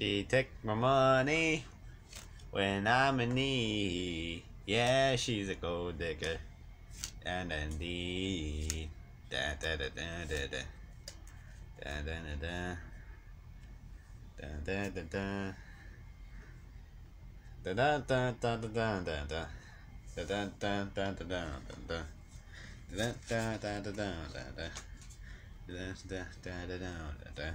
She take my money when I'm in need. Yeah, she's a gold digger. And indeed. Da da da da da. Da da da da. Da da da da. Da da da da da da da da. Da da da da da da da da. Da da da da da da da. Da da da da da da da. Da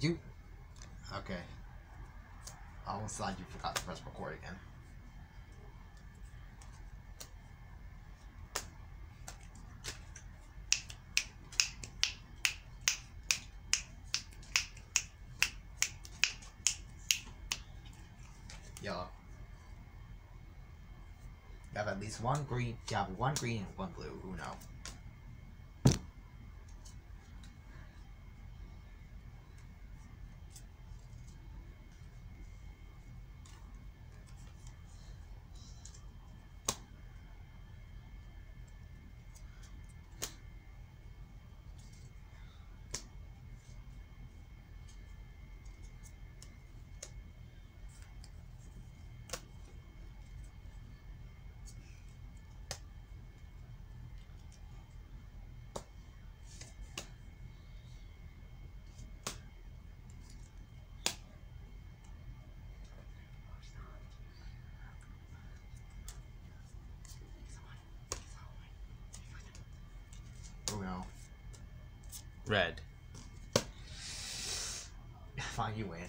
Did you? Okay. Almost thought you forgot to press record again. Yellow. You have at least one green. You have one green and one blue. Uno. Red. Fine, you win.